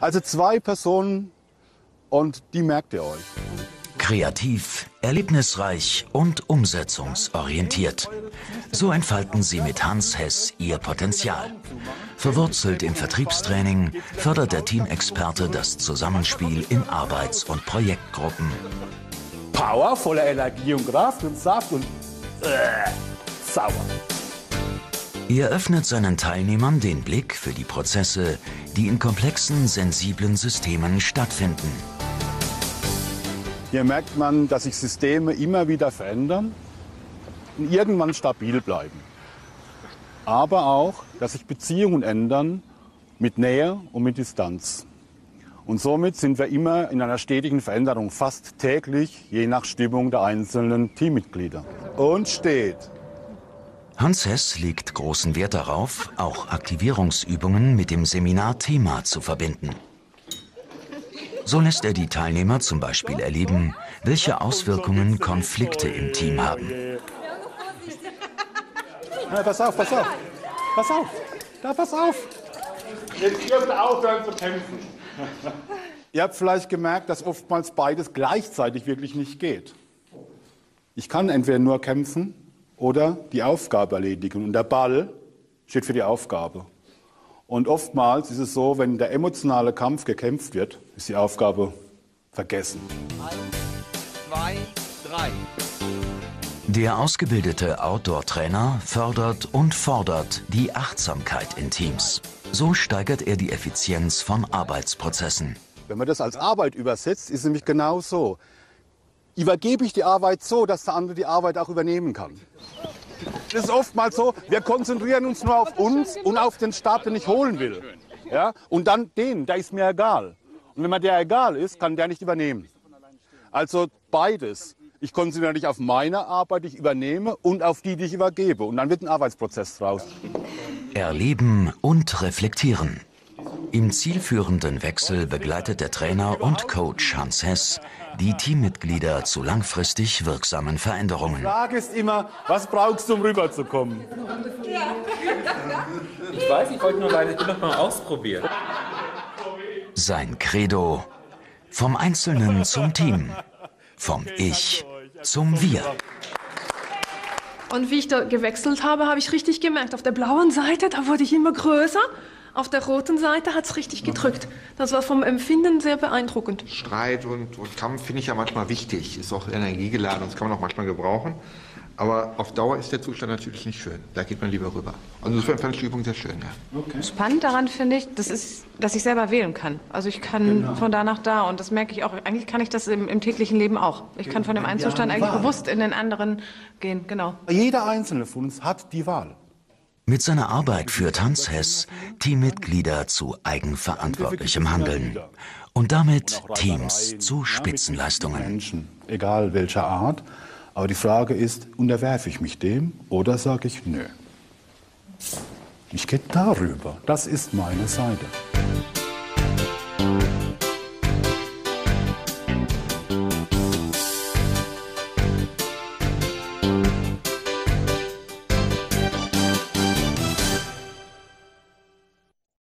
Also zwei Personen und die merkt ihr euch. Kreativ, erlebnisreich und umsetzungsorientiert. So entfalten sie mit Hans Hess ihr Potenzial. Verwurzelt im Vertriebstraining fördert der Teamexperte das Zusammenspiel in Arbeits- und Projektgruppen. Power, voller Energie und Kraft und Saft und äh, sauer. Er öffnet seinen Teilnehmern den Blick für die Prozesse, die in komplexen, sensiblen Systemen stattfinden. Hier merkt man, dass sich Systeme immer wieder verändern und irgendwann stabil bleiben. Aber auch, dass sich Beziehungen ändern mit Nähe und mit Distanz. Und somit sind wir immer in einer stetigen Veränderung, fast täglich, je nach Stimmung der einzelnen Teammitglieder. Und steht. Hans Hess legt großen Wert darauf, auch Aktivierungsübungen mit dem Seminarthema zu verbinden. So lässt er die Teilnehmer zum Beispiel erleben, welche Auswirkungen Konflikte im Team haben. Ja, pass auf, pass auf. Pass auf. Da, pass auf. Jetzt dürft ihr aufhören zu kämpfen. Ihr habt vielleicht gemerkt, dass oftmals beides gleichzeitig wirklich nicht geht. Ich kann entweder nur kämpfen oder die Aufgabe erledigen. Und der Ball steht für die Aufgabe. Und oftmals ist es so, wenn der emotionale Kampf gekämpft wird, ist die Aufgabe vergessen. Eins, zwei, drei. Der ausgebildete Outdoor-Trainer fördert und fordert die Achtsamkeit in Teams. So steigert er die Effizienz von Arbeitsprozessen. Wenn man das als Arbeit übersetzt, ist es nämlich genau so. Übergebe ich die Arbeit so, dass der andere die Arbeit auch übernehmen kann. Das ist oftmals so, wir konzentrieren uns nur auf uns und auf den Stab, den ich holen will. Ja? Und dann den, der ist mir egal. Und wenn mir der egal ist, kann der nicht übernehmen. Also beides. Ich konzentriere mich auf meine Arbeit, die ich übernehme, und auf die, die ich übergebe. Und dann wird ein Arbeitsprozess draus. Erleben und reflektieren. Im zielführenden Wechsel begleitet der Trainer und Coach Hans Hess die Teammitglieder zu langfristig wirksamen Veränderungen. Die Frage ist immer, was brauchst du, um rüberzukommen? Ich weiß, ich wollte nur will noch mal ausprobieren. Sein Credo vom Einzelnen zum Team, vom Ich zum Wir. Und wie ich da gewechselt habe, habe ich richtig gemerkt, auf der blauen Seite, da wurde ich immer größer. Auf der roten Seite hat es richtig gedrückt. Das war vom Empfinden sehr beeindruckend. Streit und, und Kampf finde ich ja manchmal wichtig. Ist auch energiegeladen und das kann man auch manchmal gebrauchen. Aber auf Dauer ist der Zustand natürlich nicht schön. Da geht man lieber rüber. Also insofern fand ich die Übung sehr schön. Ja. Spannend daran finde ich, das ist, dass ich selber wählen kann. Also ich kann Genau. von da nach da und das merke ich auch. Eigentlich kann ich das im, im täglichen Leben auch. Ich kann von dem einen Zustand eigentlich Wahl. bewusst in den anderen gehen. Genau. Jeder einzelne von uns hat die Wahl. Mit seiner Arbeit führt Hans Hess Teammitglieder zu eigenverantwortlichem Handeln und damit Teams zu Spitzenleistungen. Menschen, egal welcher Art. Aber die Frage ist, unterwerfe ich mich dem oder sage ich, nö. Ich gehe darüber. Das ist meine Seite.